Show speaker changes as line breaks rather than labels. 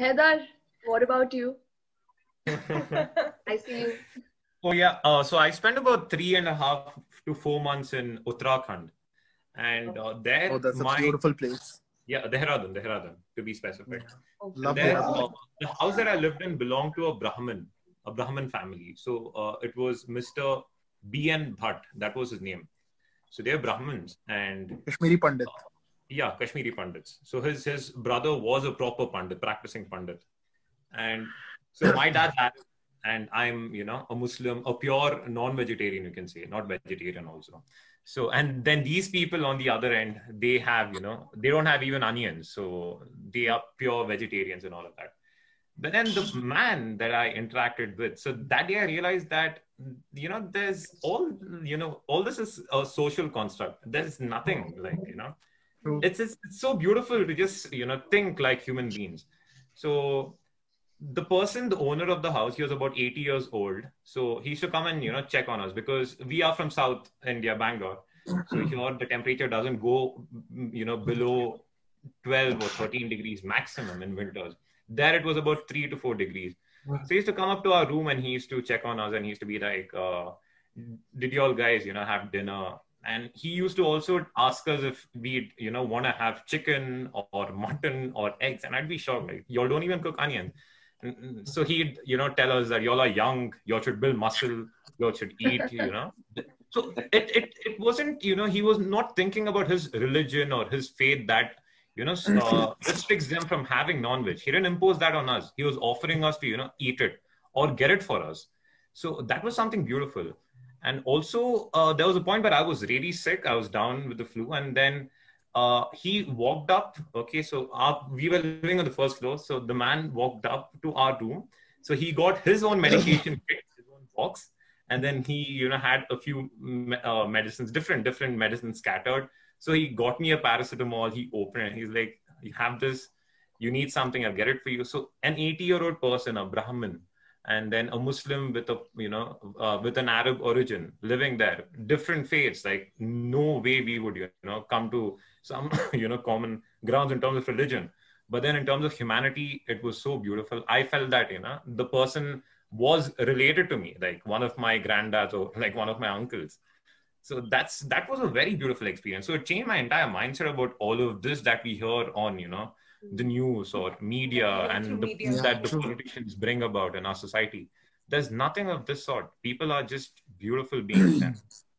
Hyder, what about you? I see you.
Oh yeah. Uh, so I spent about three and a half to four months in Uttarakhand, and uh, there.
Oh, that's
my,
a beautiful place.
Yeah, Dehradun, Dehradun, to be specific.
Oh,
Love
There, uh, the house that I lived in belonged to a Brahmin, a Brahmin family. So uh, it was Mr. B. N. Bhatt. That was his name. So they're Brahmins, and
Kashmiri Pandit.
Yeah, Kashmiri Pandits. So his his brother was a proper Pandit, practicing Pandit, and so my dad had, and I'm you know a Muslim, a pure non-vegetarian, you can say, not vegetarian also. So and then these people on the other end, they have you know they don't have even onions, so they are pure vegetarians and all of that. But then the man that I interacted with, so that day I realized that you know there's all you know all this is a social construct. There's nothing like you know
True.
it's, it's it's so beautiful to just you know think like human beings. So the person the owner of the house he was about 80 years old. So he used to come and you know check on us because we are from south india bangalore. So here the temperature doesn't go you know below 12 or 13 degrees maximum in winters. There it was about 3 to 4 degrees. So he used to come up to our room and he used to check on us and he used to be like uh, did you all guys you know have dinner and he used to also ask us if we you know want to have chicken or mutton or eggs. And i'd be shocked like y'all don't even cook onions and so he'd you know tell us that y'all are young. Y'all should build muscle. Y'all should eat you know? So it, it it wasn't you know he was not thinking about his religion or his faith that you know uh, restricts them from having non-veg. He didn't impose that on us. He was offering us to you know eat it or get it for us. So that was something beautiful and also uh, there was a point where i was really sick. I was down with the flu. And then uh, he walked up. Okay so our, we were living on the first floor. So the man walked up to our room. So he got his own medication kit his own box. And then he you know had a few uh, medicines different different medicines scattered. So he got me a paracetamol. He opened it. He's like you have this. You need something. I'll get it for you. So an 80 year old person a brahmin and then a Muslim with a you know uh, with an Arab origin living there, different faiths. Like no way we would you know come to some you know common grounds in terms of religion. But then in terms of humanity, it was so beautiful. I felt that you know the person was related to me, like one of my granddads or like one of my uncles. So that's that was a very beautiful experience. So it changed my entire mindset about all of this that we hear on you know the mm-hmm. news or media
Yeah,
and the
media.
things that the
True.
politicians bring about in our society. There's nothing of this sort. People are just beautiful beings. and